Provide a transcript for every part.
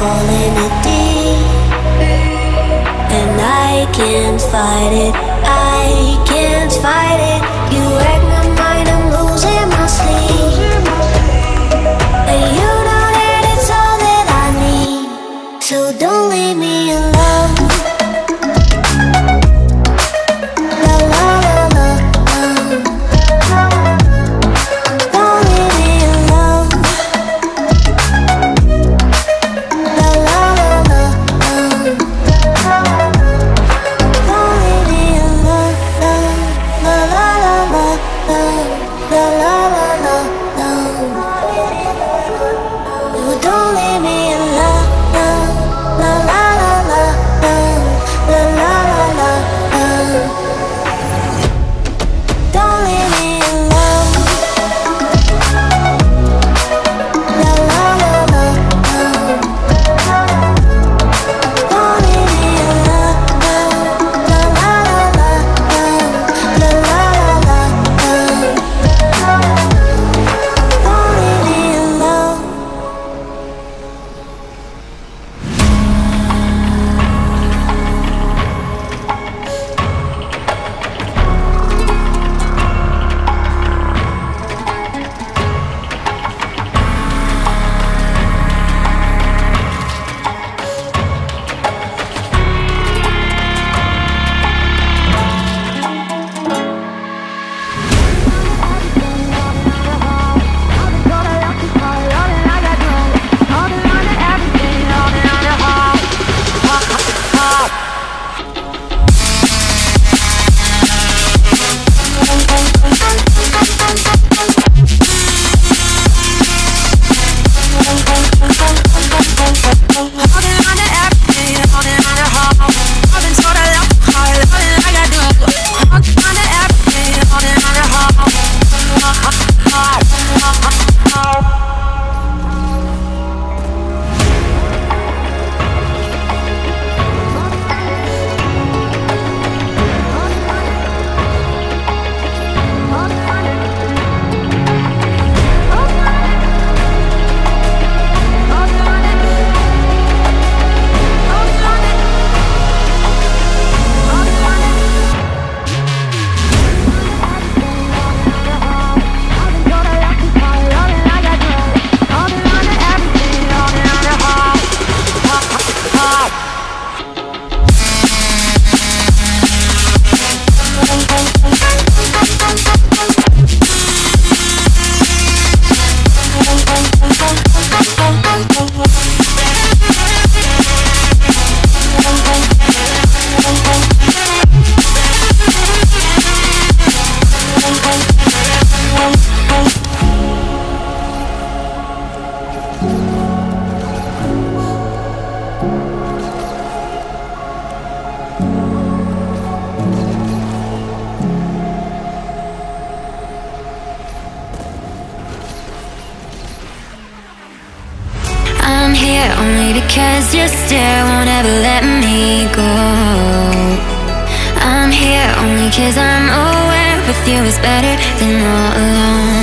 fall in deep, and I can't fight it. I can't fight it. La la because your stare won't ever let me go. I'm here only cause I'm aware with you is better than all alone.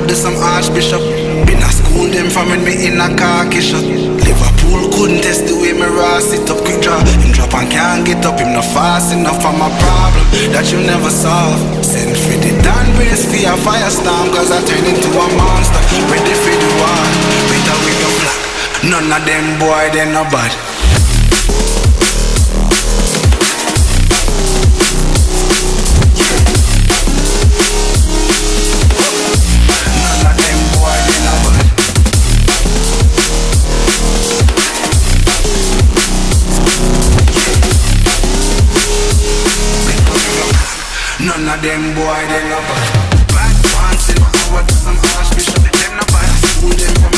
Do some archbishop. Been a school them from when me in a khaki shot. Liverpool couldn't test the way me raw sit up quick draw. Him drop and can't get up, him not fast enough for my problem that you never solve. Send for the Dan brace for a firestorm, cause I turn into a monster. Ready for the war, better with your flag. None of them boy, they no bad. None of them boy, they no bad. Bad ones power, do some archbishop. Them no bad. School them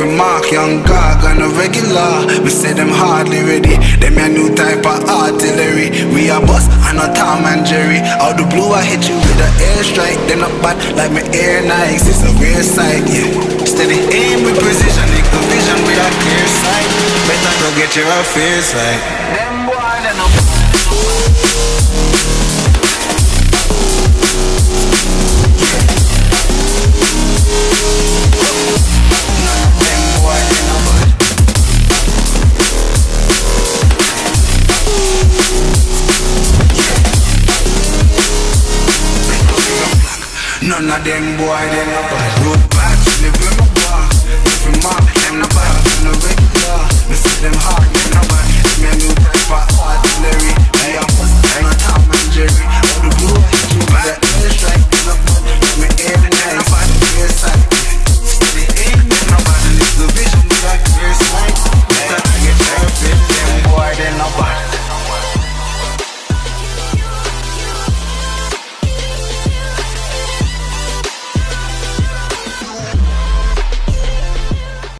a mark, young gog on a regular. Me say them hardly ready. Them a new type of artillery. We a boss, and a Tom and Jerry. Out the blue I hit you with a airstrike. They not bad like my air Nikes. It's a rare sight, yeah. Steady aim with precision. Make the vision with a clear sight. Better go get your affairs right. Them boy, None of them boy, them a bad.